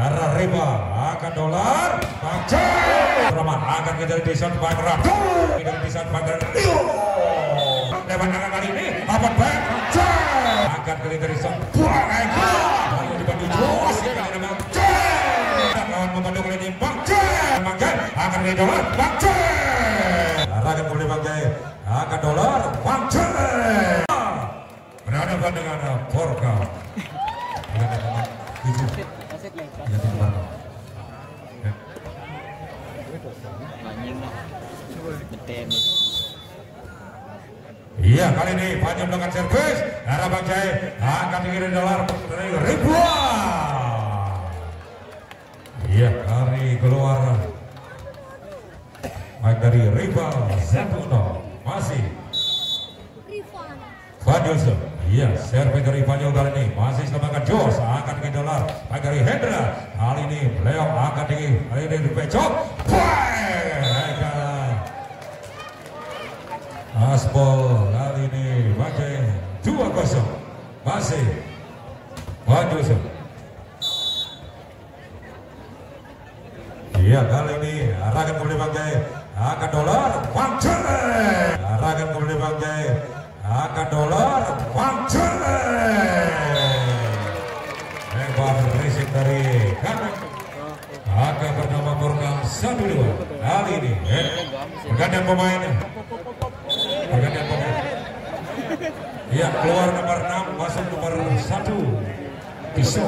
arah riba akan dolar baca Rama akan kejar shot Bagra kejar shot Bagra lewat akan kali ini apa baca akan kejar di shot Bagra lalu dibantu Jos lawan membantu kali ini baca Bangkai akan kejar dolar baca arahkan kembali Bangkai akan dolar baca berhadapan dengan Porka Tuhan. Ya. Iya kali ini panjang dengan servis. Arah Bang Jai akan dikirim dolar dari ribuan. Iya kali keluar. Baik dari rival Zetuno masih. Fadilson Iya, servis dari Fadil kali ini. Masih selamatkan Jos akan ke dolar. Dari Hendra. Kali ini beliau akan di kali ini dipecok Aspol kali ini pakai dua kosong. Masih Fadilson Iya kali ini arahkan kembali pakai akan dolar. Wangcel arahkan kembali pakai akan dolar Wangcel lebar berisik dari kanan. Akan bernama program satu dua kali ini eh, pergantian pemain. Pergantian pemain. Iya keluar nomor 6 masuk nomor 1 Tiso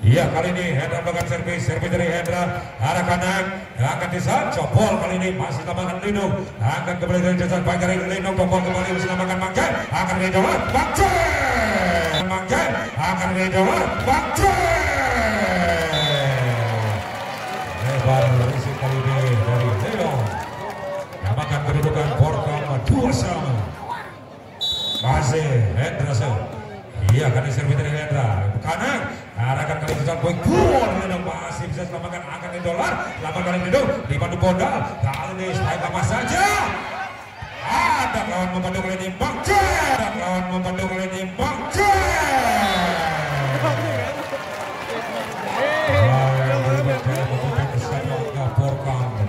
Iya kali ini Hendra melakukan servis, servis dari Hendra. Arah kanan akan disat, copol kali ini. Masih tambahkan Lindung akan kembali dari jasa baik dari Lindung copol kembali diselamatkan Mangke akan dijawab Mangke Mangke akan dijawab Mangke lebar risik kali ini dari Lindung namakan kedudukan Porkom dua sama masih Hendra Sel Iya kan diservis dari Hendra. Kanan arahkan kali besar poin gol Lindung masih bisa selamatkan akan di dolar 8 kali Lindung dibantu Bondal kali ini strike apa saja ada lawan membantu kali ini Bangke ada lawan membantu kali ini Bangke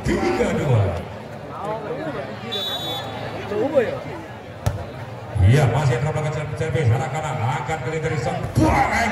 tiga Iya masih yang melakukan servis arah kanan akan keling dari son buang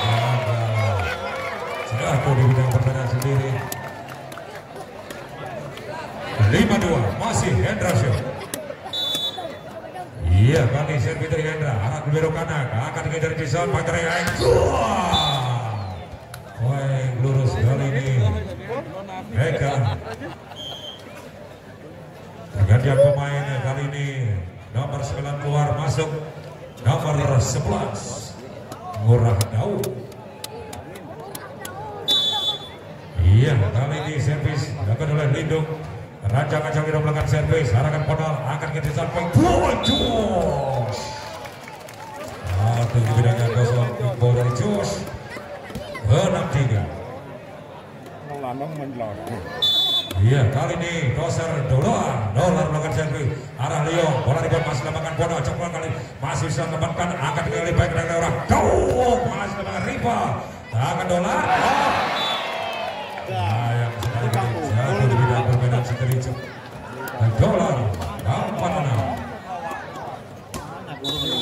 Aku di bidang pertandingan sendiri. 5-2, masih Hendra Show. Iya, kali servis dari Hendra, ke belok kanan, akan dari Jason, Aing. Wah, lurus kali ini. Eka. Pergantian pemain kali ini nomor 9 keluar masuk nomor 11 Murah Daud iya kali ini servis. Dilakukan oleh Lindung Raja Kacang tidak melakukan servis. Arahkan podal akan desain poin dua Jos satu bidangnya kosong. Info dari Jos enam tiga. Iya, kali ini doser dolar, dolar melakukan servis. Arah Leo, bola dibuat masih lembakan bodoh, cepat kali. Masih bisa menempatkan angkat kali baik dari orang, Duh, masih lembakan riba, akan dolar,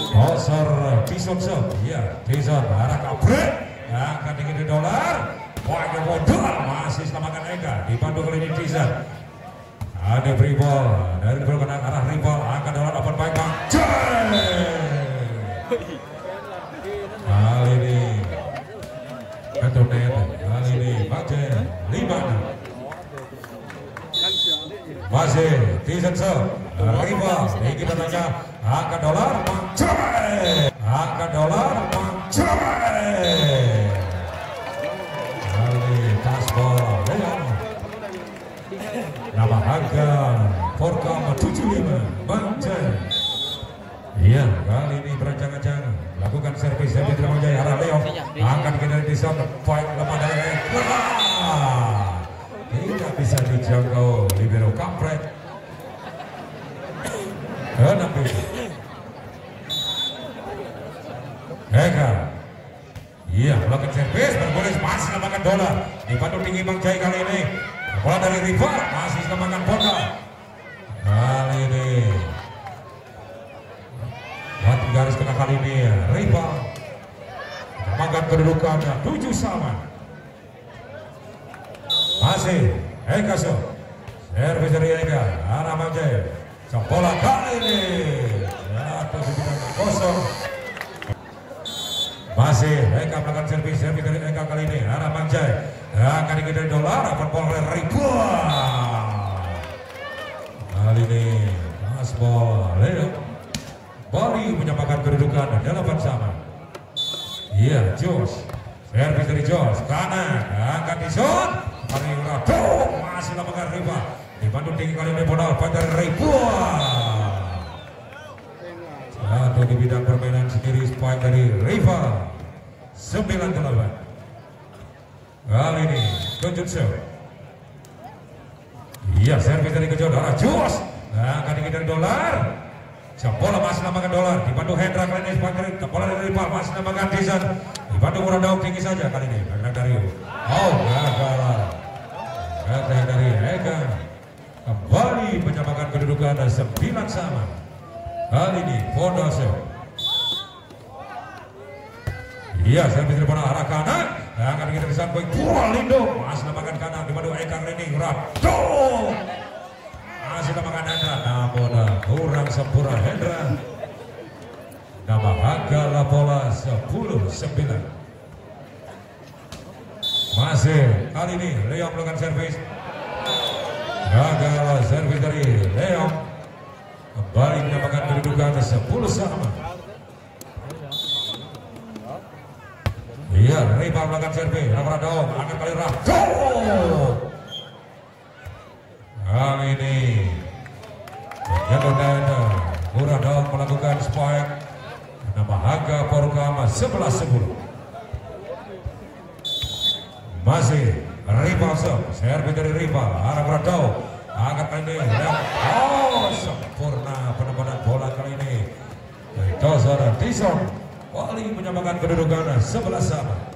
Doser Bison Sub, iya, Bison arah kabrek, akan tinggi dolar, Wajah bodoh. Masih selamatkan Eka dibantu kali ini Tizan ada ball dari ball arah rival akan dalam dapat baik bang. Kali ini. Betul net. Kali ini. Bace lima masih. Tizan se rival ini kita tanya. Akan dolar Harga dolar mencerai. Kali Kasbol dengan nama harga Forkam 75 mencerai. Iya, kali ini berancang-ancang lakukan servis dari jaya arah Leo angkat kita di sana poin lemah dari tidak bisa dijangkau libero kampret. Eka Iya, melakukan servis berboleh masih namakan dolar dibantu tinggi Bang Jai kali ini. Bola dari Riva masih namakan bola. Kali ini. Batu garis kena kali ini Riva Makan kedudukannya tujuh sama. Masih Eka so servis dari Eka arah Bang Jai bola kali ini melakukan servis servis dari Eka kali ini arah Manjai akan dari dolar dapat bola oleh Ribuan. Kali ini Asbol Leo. Bali menyamakan kedudukan delapan sama iya Jos. Servis dari Jos. Kanan angkat di shot. Mari Rado masih lambangkan Riva dibantu tinggi kali ini bola pada Ribuan. Atau di bidang permainan sendiri spike dari Riva 98 kali ini Kojutsu iya servis dari darah Jos nah kali ini dari dolar. Bola masih namakan dolar. Dibantu Hendra kali ini dari bola dari Riva masih namakan Dizan dibantu Murah Daun tinggi saja kali ini. Karena dari oh gagal. Kata dari Eka kembali menyamakan kedudukan 9 sama. Kali ini Fondasio. Iya, servis dari bola arah kanan. Akan kita bisa baik bola Lindo. Masih namakan kanan di mana Eka Lening Rado. Masih namakan Hendra. Namun kurang sempurna Hendra. Nama harga la bola 10 9. Masih kali ini Leo melakukan servis. Gagal servis dari Leo kembali mendapatkan kedudukan 10 sama. Iya, Riva melakukan servis. Rafradao angkat kali Rafdo. Kali ini Yadodana Muradao melakukan spike. Nama Haga Porukama 11-10. Masih Riva servis dari Riva. Arah Radao angkat kali ini oh sempurna penempatan bola kali ini dari Dozor Dison Wali menyamakan kedudukan sebelah sama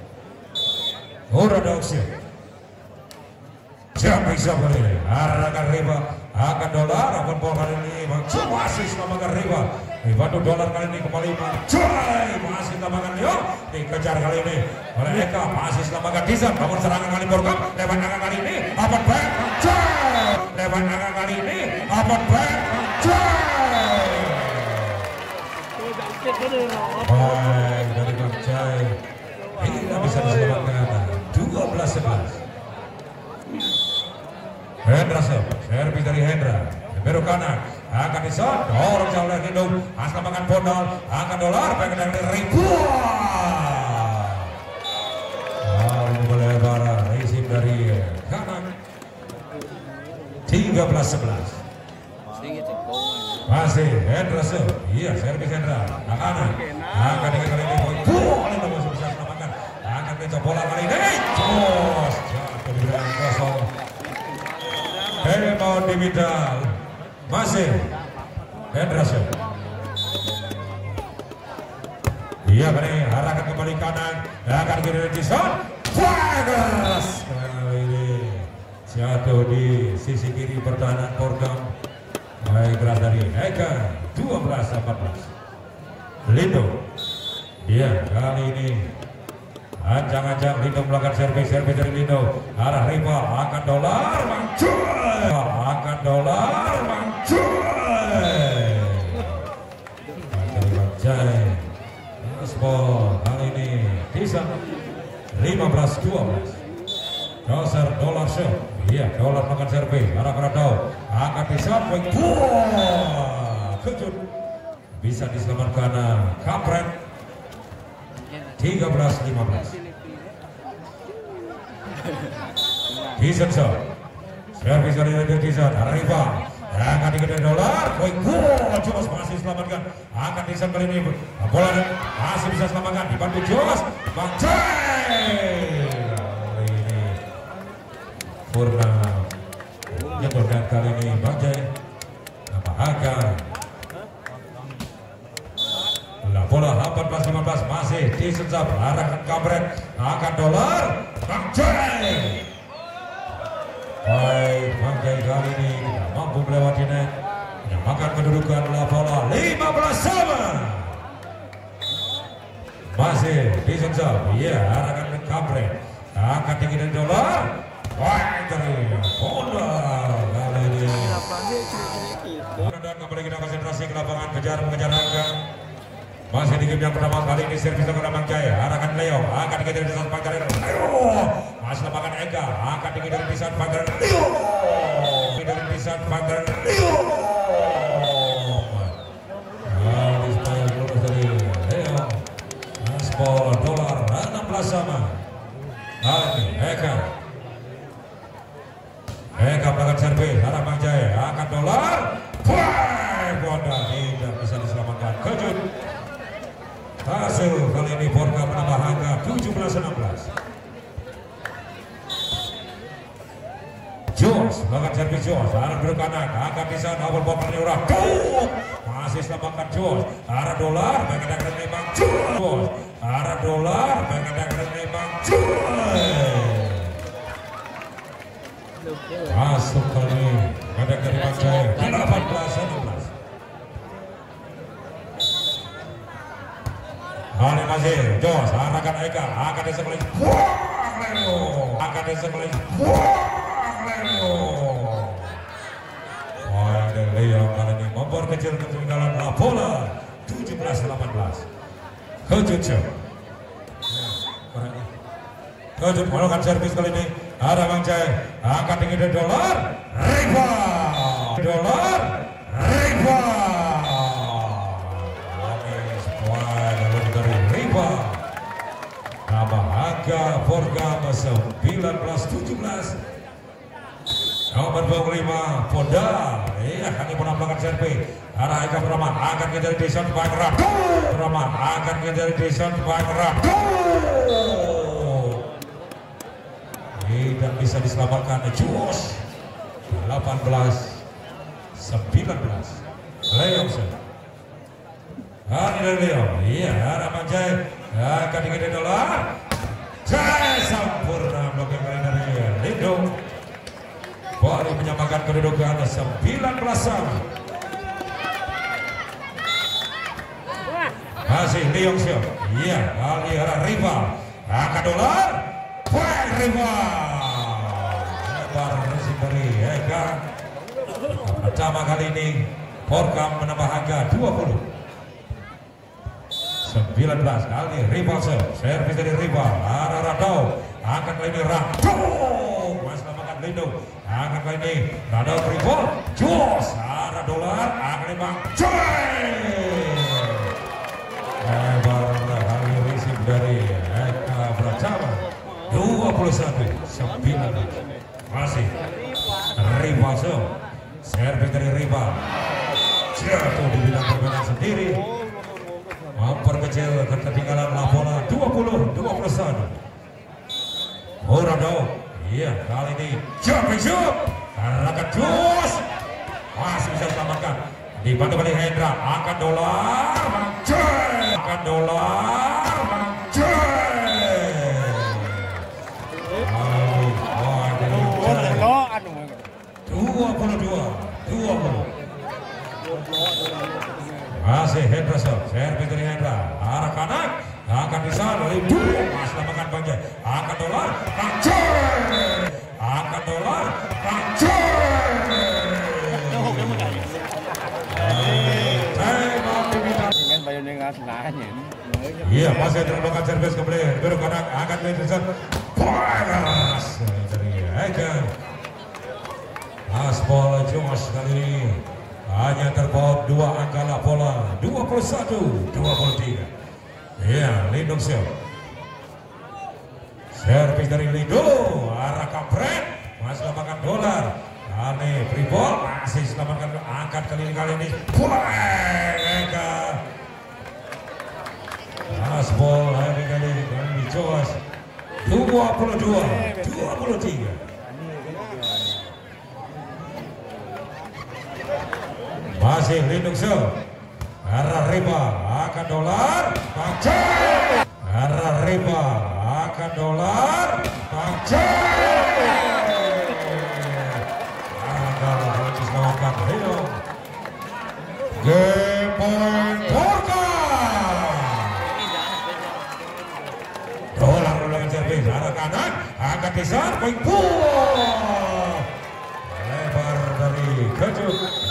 Kali ini? Arahkan Riva akan dolar akan bola kali ini. Masih namakan Riva dibantu dolar kali ini kembali. Mancoy masih namakan Leo dikejar kali ini oleh Eka. Masih namakan Dizan. Bangun serangan kali Borgam lewat angka kali ini apa back Mancoy lewat angka kali ini apa back Mancoy kanan. Akan disot dorong jauh oleh Lindung asal makan bondol. Akan dolar baik dari ribuan. Ini melebar risip dari kanan. 13-11 masih Hendra se iya servis Hendra. Nah kanan. Akan dengan kali ini poin boleh nomor sebesar namakan akan mencoba bola kali ini. Jos jatuh di kosong. Hemo Digital masih. Hendrasio iya kali arahkan kembali kanan. Akan kiri Edison Fagers kali ini. Jatuh di sisi kiri pertahanan Porgam baik berat dari Eka 12-14 Lindo. Iya kali ini. Ancang-ancang Lindo melakukan servis-servis dari Lindo. Arah Riva akan dolar mancuy akan dolar mancuy Asbol kali ini bisa 15-12 Doser dolar show iya dolar makan servis arah Pradau akan bisa poin kejut. Bisa diselamatkan Kampret. 13-15 Season shot servis dari netizen Akan dikejar dolar koi gol Jos masih selamatkan. Akan disan kali ini bola masih bisa selamatkan. Dibantu Jos Bang Jai. Ini. Purna. Nyetorkan kali ini Bang Jai. Apa akan Lah bola 14-15 masih disensap. Arahkan kampret. Akan dolar Bang Jai. Baik, Bang Jai kali ini mampu melewati net menyamakan kedudukan La bola 15 sama masih disensap iya arahkan ke kampret akan tinggi dan Baik dari bola kali ini. Dan kembali kita konsentrasi ke lapangan. Kejar mengejar angka masih di game yang pertama kali ini servis ke Ramang Jaya arahkan Leo. Akan dikejar di saat Pangeran Leo masih lapangan Ega. Akan dikejar di saat Pangeran Leo Pangeran Leo Kali Ismail lurus dari Leo dolar 16 sama. Kali Ega Ega melakukan servis arah Bang Jaya akan dolar. Wah, Bonda tidak bisa diselamatkan. Kejut. Hasil kali ini Borga menambah angka 17-16 Jos bahkan servis Jos. Arah belok kanan akan bisa double ball kali orang. Gol! masih selamatkan Jos. Arah dolar keren memang Jos. Arah dolar keren memang Jos. Masuk kali ada dari Bang Jaya 18-16 Kali masih. Jos arahkan Eka. Akan Leo akan disembelih ini memperkecil ketinggalan La Bola 17-18 Kejut show Kejut melakukan servis kali ini. Ada Bang Jai akan tinggi dari dolar Riva dolar Riva dari Riva nama Aga Forgam 1917 nomor 25 Podal iya hanya menampilkan servis arah Eka Brahma akan menjadi desain Pangeran Brahma akan menjadi desain Pangeran tidak bisa diselamatkan. Jos 18 19 Leongsen Hari dari Leo, iya harapan Jai akan dikit dolar. Jai sempurna blokir kali dari Lindo. Baru menyamakan kedudukan 19 sama. Masih Leong Sio, iya kali arah rival akan dolar. Poin rival. Lebar resik dari Eka. Pertama kali ini Porkam menambah angka 20. 19 kali rival servis dari rival arah Radau akan kali ini Radau masih lamakan Lindo akan kali ini Radau rival Jos arah dolar akan memang Joy. Lebar kali risik dari Eka Bracama 21 19 masih. Rival servis dari rival jatuh di bidang permainan sendiri. Memperkecil ketertinggalan La Bola 20 21 Horado iya kali ini. Shoot arahkan jus masih bisa diselamatkan dibantu oleh Hendra. Angkat dolar angkat dolar dua puluh dua dua puluh. Masih Hendra servis dari Hendra, arah kanan, akan bisa dari dulu, masih lamakan Banjai, akan dolar, Banjai, akan dolar, Banjai. Iya, masih terbakan servis kembali, belok kanan, akan Lindersson, panas dari Eka. Aspol Josh kali ini. Hanya terpaut dua angka la bola 21 23 ya Lindung Sel servis dari Lindo arah kampret masih makan dolar Ane Pribol masih selamatkan angkat kali ini kali ini. Buega. Aspol hari kali ini kali ini Joas 22 23. Masih lindung se. Arah riba akan dolar. Baca. Arah riba akan dolar. Baca. Agar habis lawan Lindung. Game point Porka. Dolar servis arah kanan. Angkat besar. Poin Lebar dari Kejut.